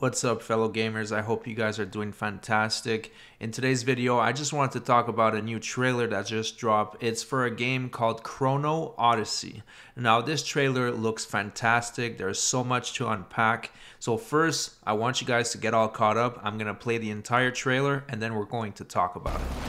What's up fellow gamers? I hope you guys are doing fantastic. In today's video, I just wanted to talk about a new trailer that just dropped. It's for a game called Chrono Odyssey. Now this trailer looks fantastic. There's so much to unpack. So first, I want you guys to get all caught up. I'm to play the entire trailer and then we're going to talk about it.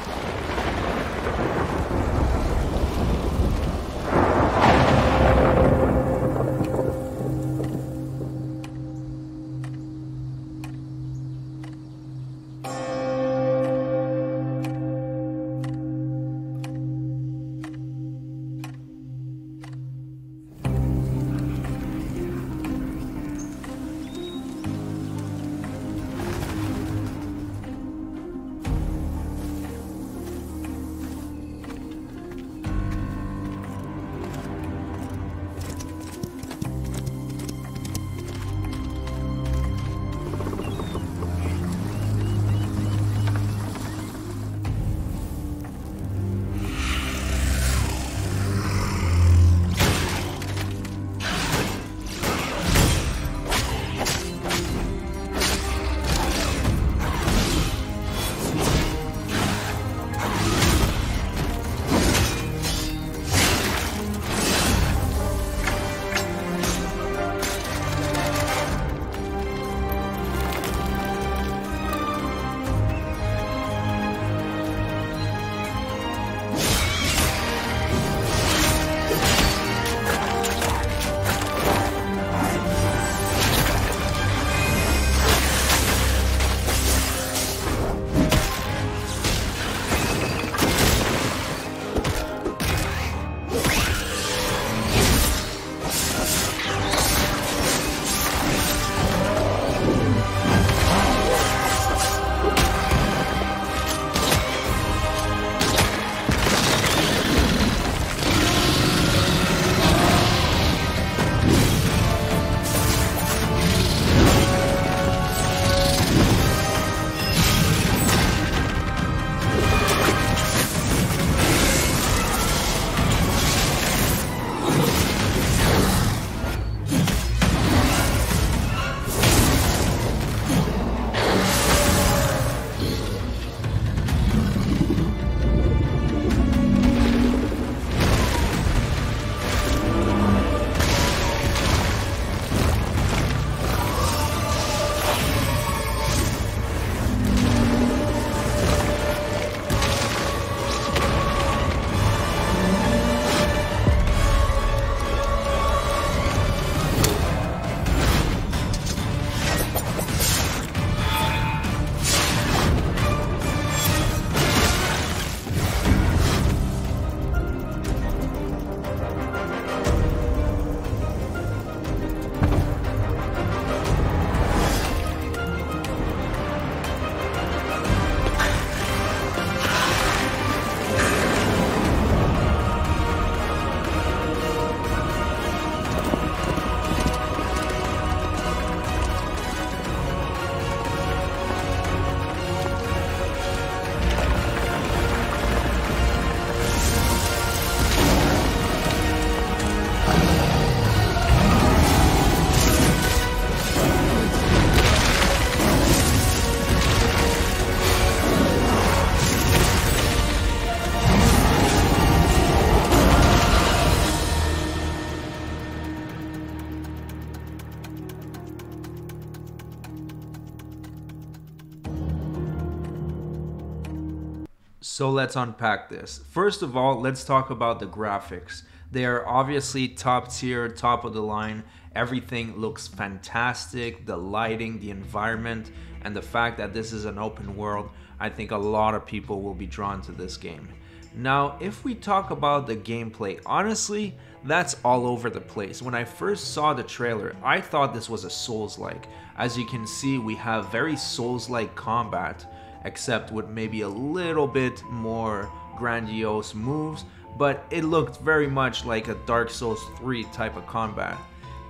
So let's unpack this. First of all, let's talk about the graphics. They are obviously top tier, top of the line. Everything looks fantastic. The lighting, the environment, and the fact that this is an open world, I think a lot of people will be drawn to this game. Now, if we talk about the gameplay, honestly, that's all over the place. When I first saw the trailer, I thought this was a Souls-like. As you can see, we have very Souls-like combat except with maybe a little bit more grandiose moves, but it looked very much like a Dark Souls 3 type of combat.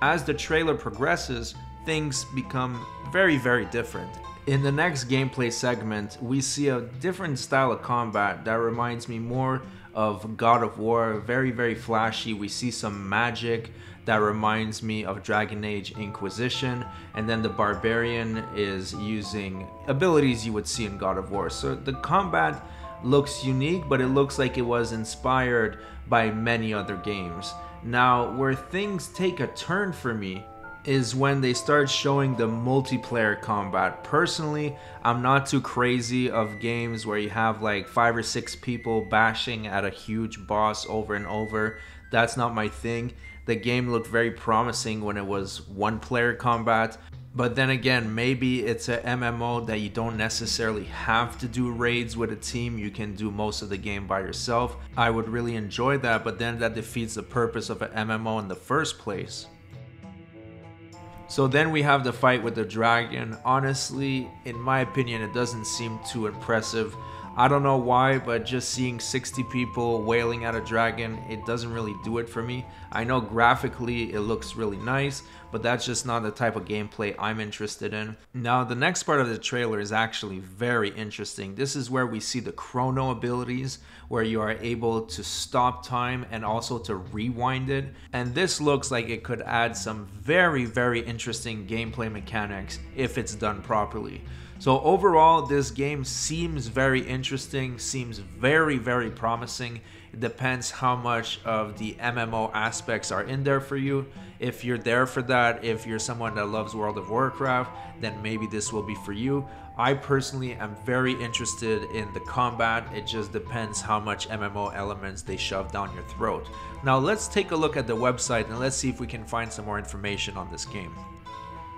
As the trailer progresses, things become very, very different. In the next gameplay segment, we see a different style of combat that reminds me more of God of War, very, very flashy. We see some magic that reminds me of Dragon Age Inquisition, and then the Barbarian is using abilities you would see in God of War. So the combat looks unique, but it looks like it was inspired by many other games. Now, where things take a turn for me is when they start showing the multiplayer combat. Personally, I'm not too crazy of games where you have like five or six people bashing at a huge boss over and over. That's not my thing. The game looked very promising when it was one player combat. But then again, maybe it's a MMO that you don't necessarily have to do raids with a team. You can do most of the game by yourself. I would really enjoy that, but then that defeats the purpose of an MMO in the first place. So then we have the fight with the dragon. Honestly, in my opinion, it doesn't seem too impressive. I don't know why, but just seeing 60 people wailing at a dragon, it doesn't really do it for me. I know graphically it looks really nice, but that's just not the type of gameplay I'm interested in. Now, the next part of the trailer is actually very interesting. This is where we see the chrono abilities, where you are able to stop time and also to rewind it. And this looks like it could add some very, very interesting gameplay mechanics if it's done properly. So overall, this game seems very interesting, seems very, very promising. It depends how much of the MMO aspects are in there for you. If you're there for that, if you're someone that loves World of Warcraft, then maybe this will be for you. I personally am very interested in the combat. It just depends how much MMO elements they shove down your throat. Now let's take a look at the website and let's see if we can find some more information on this game.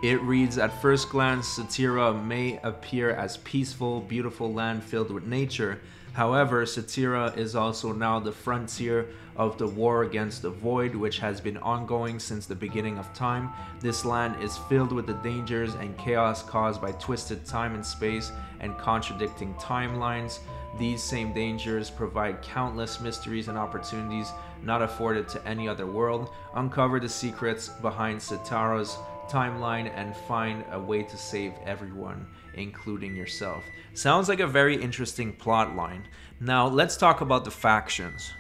It reads At first glance, Setera may appear as peaceful, beautiful land filled with nature. However, Setera is also now the frontier of the war against the void, which has been ongoing since the beginning of time. This land is filled with the dangers and chaos caused by twisted time and space and contradicting timelines. These same dangers provide countless mysteries and opportunities not afforded to any other world. Uncover the secrets behind Setera's timeline and find a way to save everyone, including yourself. Sounds like a very interesting plot line. Now, let's talk about the factions.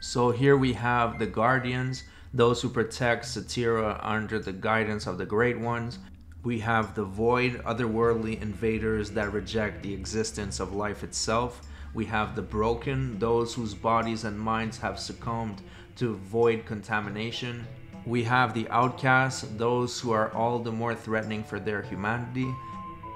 So, here we have the Guardians, those who protect Setera under the guidance of the Great Ones. We have the Void, otherworldly invaders that reject the existence of life itself. We have the Broken, those whose bodies and minds have succumbed to void contamination. We have the outcasts, those who are all the more threatening for their humanity.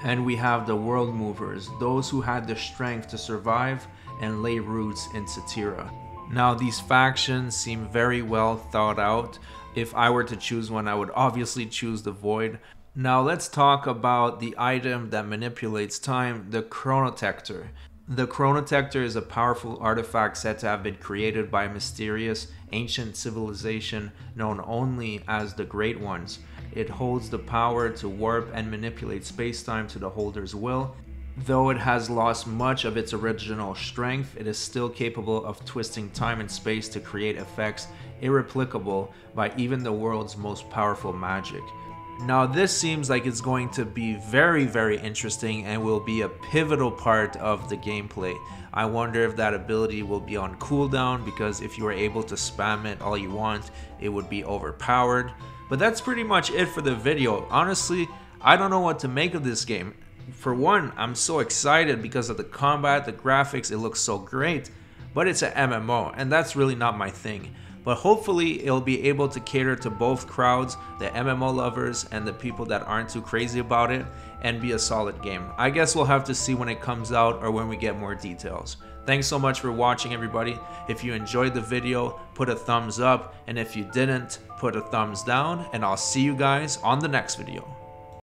And we have the world movers, those who had the strength to survive and lay roots in Setera. Now, these factions seem very well thought out. If I were to choose one, I would obviously choose the Void. Now, let's talk about the item that manipulates time the Chronotector. The Chronotector is a powerful artifact said to have been created by a mysterious ancient civilization known only as the Great Ones. It holds the power to warp and manipulate spacetime to the holder's will. Though it has lost much of its original strength, it is still capable of twisting time and space to create effects irreplicable by even the world's most powerful magic. Now, this seems like it's going to be very, very interesting and will be a pivotal part of the gameplay. I wonder if that ability will be on cooldown because if you are able to spam it all you want, it would be overpowered. But that's pretty much it for the video. Honestly, I don't know what to make of this game. For one, I'm so excited because of the combat, the graphics, it looks so great. But it's an MMO, and that's really not my thing but hopefully it'll be able to cater to both crowds, the MMO lovers and the people that aren't too crazy about it, and be a solid game. I guess we'll have to see when it comes out or when we get more details. Thanks so much for watching everybody. If you enjoyed the video, put a thumbs up, and if you didn't, put a thumbs down, and I'll see you guys on the next video.